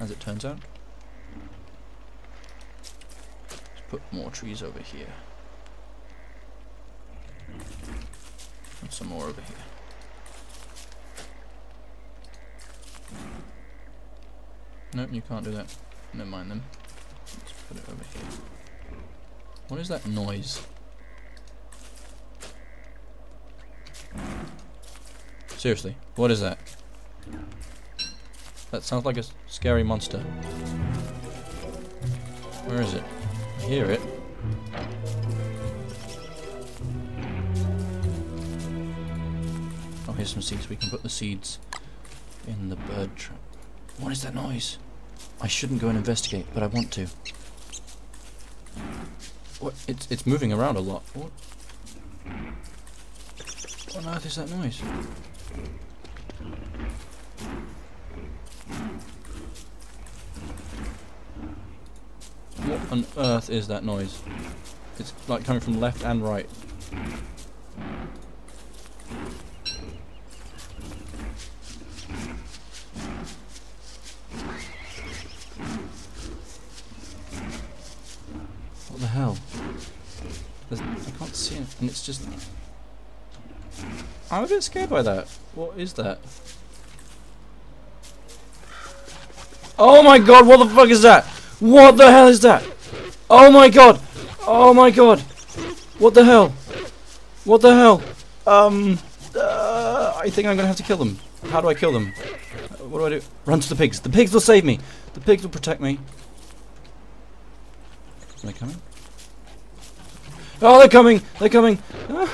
as it turns out. Let's put more trees over here. And some more over here. Nope, you can't do that. Never mind them. Let's put it over here. What is that noise? Seriously, what is that? That sounds like a scary monster. Where is it? I hear it. Oh, here's some seeds. We can put the seeds in the bird trap. What is that noise? I shouldn't go and investigate, but I want to. What? It's it's moving around a lot. What? What on earth is that noise? On earth is that noise? It's like coming from left and right. What the hell? There's, I can't see it, and it's just. I'm a bit scared by that. What is that? Oh my god, what the fuck is that? What the hell is that? Oh my god! Oh my god! What the hell? What the hell? Um, uh, I think I'm gonna have to kill them. How do I kill them? Uh, What do I do? Run to the pigs. The pigs will save me. The pigs will protect me. Are they coming? Oh, they're coming! They're coming! Ah,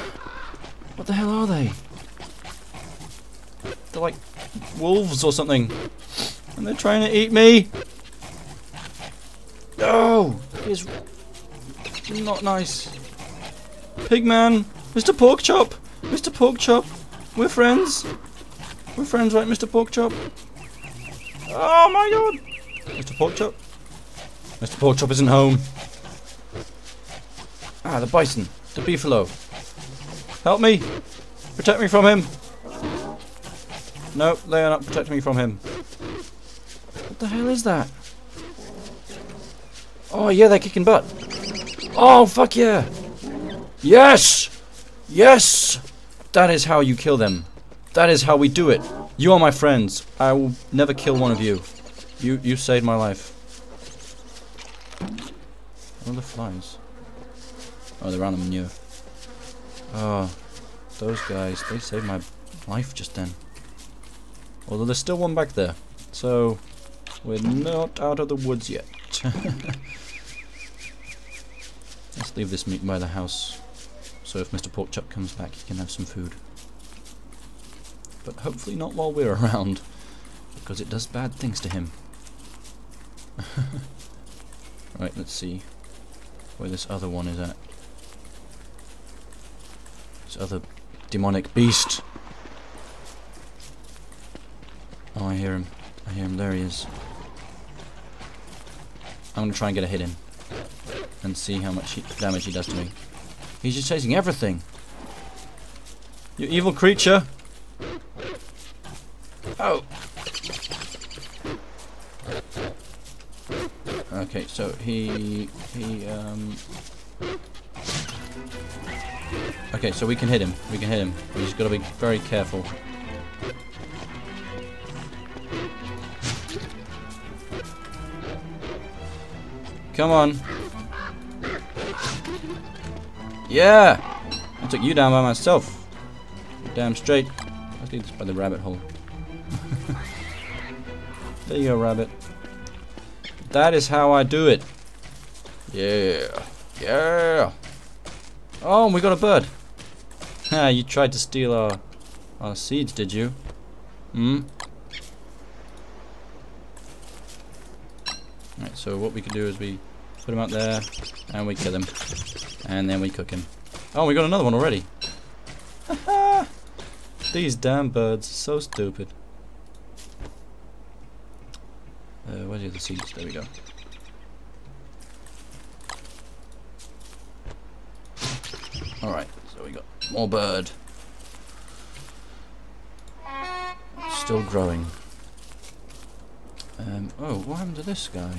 what the hell are they? They're like wolves or something. And they're trying to eat me! No! It's not nice. Pigman! Mr. Porkchop! Mr. Porkchop! We're friends! We're friends, right, Mr. Porkchop? Oh my god! Mr. Porkchop? Mr. Porkchop isn't home. Ah, the bison. The beefalo. Help me! Protect me from him! No, they are not protecting me from him. What the hell is that? Oh yeah, they're kicking butt. Oh fuck yeah! Yes! Yes! That is how you kill them. That is how we do it. You are my friends. I will never kill one of you. You you saved my life. What are the flies? Oh, they're on the manure. Oh, those guys, they saved my life just then. Although there's still one back there. So, we're not out of the woods yet. Let's leave this meat by the house. So if Mr. Porkchop comes back, he can have some food. But hopefully not while we're around. Because it does bad things to him. right, let's see where this other one is at. This other demonic beast. Oh, I hear him. I hear him. There he is. I'm gonna try and get a hit in. And see how much he, damage he does to me. He's just chasing everything. You evil creature. Oh. Okay, so he he um Okay, so we can hit him. We can hit him. We just gotta be very careful. Come on. Yeah! I took you down by myself. Damn straight. Let's leave this by the rabbit hole. there you go, rabbit. That is how I do it. Yeah. Yeah. Oh, we got a bird. Ha, you tried to steal our our seeds, did you? Hmm? Right, so what we can do is we put him out there and we kill him. And then we cook him. Oh, we got another one already. These damn birds, so stupid. Uh, where's the other seeds? There we go. Alright, so we got more bird. Still growing. Um, oh, what happened to this guy?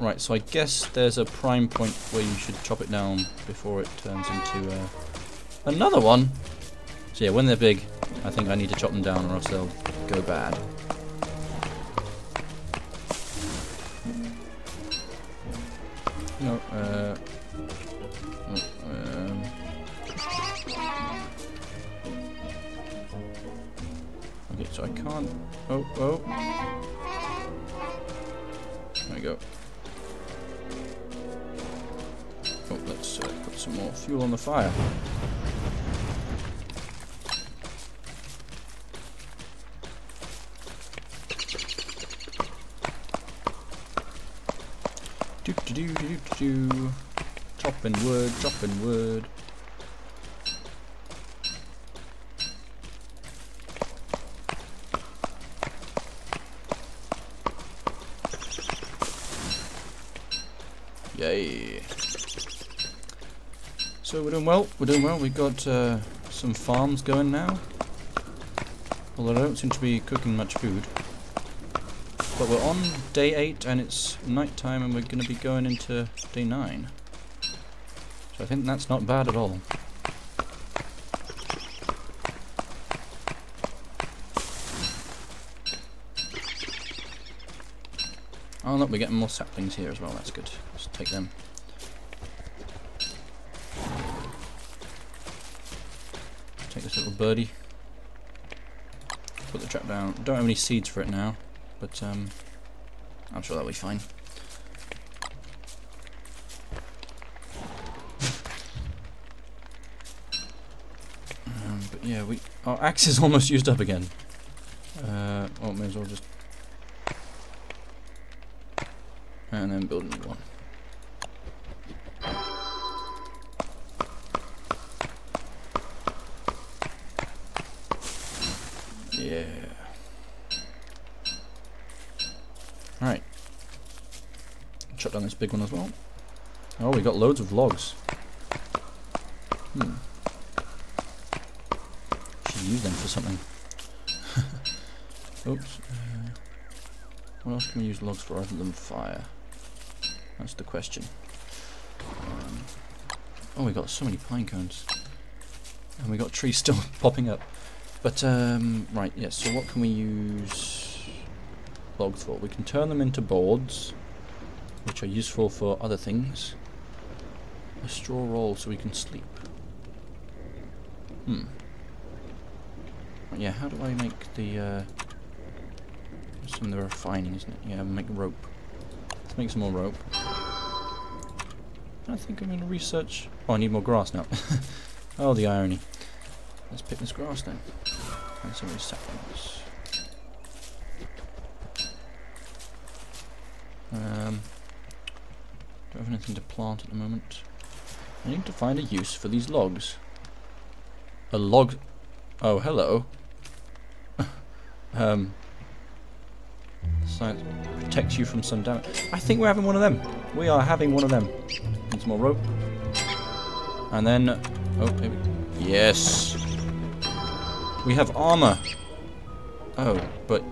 Right, so I guess there's a prime point where you should chop it down before it turns into uh, another one. So yeah, when they're big, I think I need to chop them down or else they'll go bad. No, uh... oh, um, okay, so I can't... Oh, oh. There we go. Let's uh, put some more fuel on the fire. Do do do do do do. Chopping wood, chopping wood. So we're doing well, we're doing well. We've got uh, some farms going now. Although I don't seem to be cooking much food. But we're on day 8 and it's night time and we're going to be going into day 9. So I think that's not bad at all. Oh look, we're getting more saplings here as well, that's good. Let's take them. Take this little birdie. Put the trap down. Don't have any seeds for it now. But um, I'm sure that'll be fine. Um, but yeah, we our axe is almost used up again. Uh, well, may as well just and then build a new one. Yeah. Right. Shut down this big one as well. Oh, we got loads of logs. Hmm. Should use them for something. Oops. Uh, what else can we use logs for other than fire? That's the question. Um, oh, we got so many pine cones. And we got trees still popping up. But, um, right, yes, so what can we use logs for. We can turn them into boards, which are useful for other things. A straw roll so we can sleep. Hmm. Yeah, how do I make the, uh, some of the refining, isn't it? Yeah, make rope. Let's make some more rope. I think I'm going to research... Oh, I need more grass now. oh, the irony. Let's pick this grass then. And some recycling. Um, don't have anything to plant at the moment. I need to find a use for these logs. A log... Oh, hello. um, science protects you from some damage. I think we're having one of them. We are having one of them. Need some more rope. And then... Oh, maybe... Yes! We have armor! Oh, but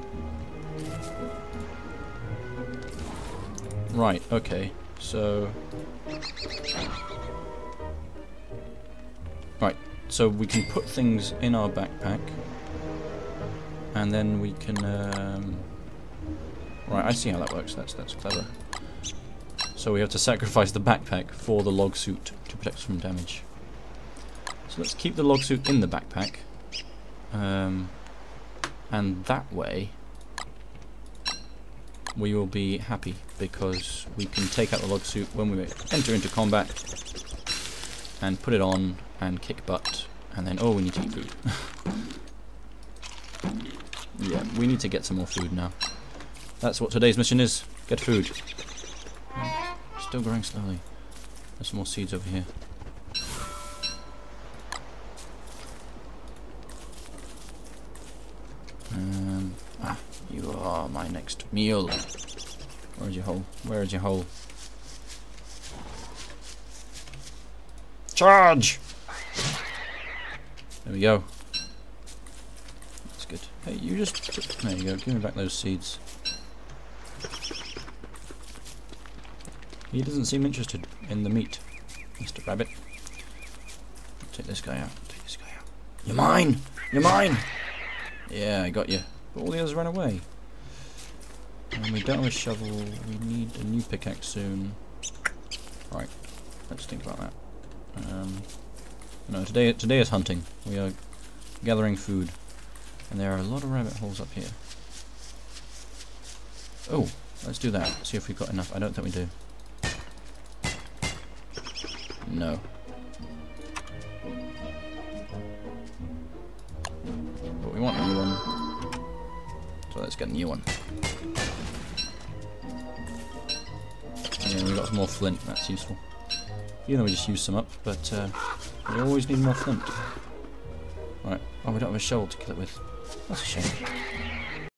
Right, okay. So... Right, so we can put things in our backpack. And then we can... Um... Right, I see how that works. That's, that's clever. So we have to sacrifice the backpack for the log suit to protect us from damage. So let's keep the log suit in the backpack. Um, and that way we will be happy because we can take out the log suit when we enter into combat and put it on and kick butt and then oh we need to eat food. Yeah we need to get some more food now. That's what today's mission is. Get food. Still growing slowly. There's some more seeds over here um, ah, you are my next meal Where's your hole? Where's your hole? Charge! There we go. That's good. Hey, you just... There you go, give me back those seeds. He doesn't seem interested in the meat, Mr. Rabbit. Take this guy out. Take this guy out. You're mine! You're mine! Yeah, I got you. But all the others ran away. And we don't have a shovel. We need a new pickaxe soon. Right. Let's think about that. Um, no, today today is hunting. We are gathering food. And there are a lot of rabbit holes up here. Oh, let's do that. See if we've got enough. I don't think we do. No. Get a new one. Yeah, we got some more flint, that's useful. Even though we just used some up, but uh, we always need more flint. Right. Oh, we don't have a shovel to kill it with. That's a shame.